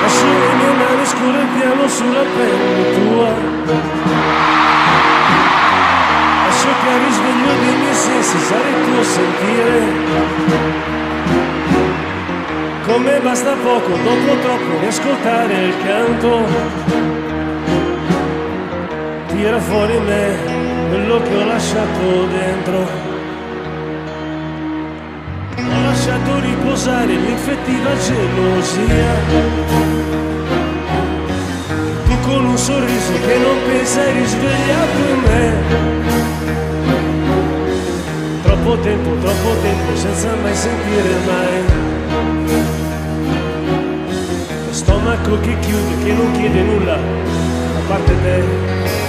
Lasci le mie mani scure il piano sulla pelle tua. Lascio che a risveglio dei miei sensi sarà il tuo sentire. Come basta poco, dopo troppo di ascoltare il canto. Tira fuori me quello che ho lasciato dentro lasciato riposare l'infettiva gelosia. Tu con un sorriso che non pensa hai risvegliato in me. Troppo tempo, troppo tempo senza mai sentire mai. Lo stomaco che chiude, che non chiede nulla a parte te.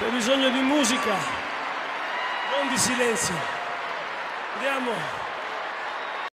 C'è bisogno di musica, non di silenzio. Andiamo.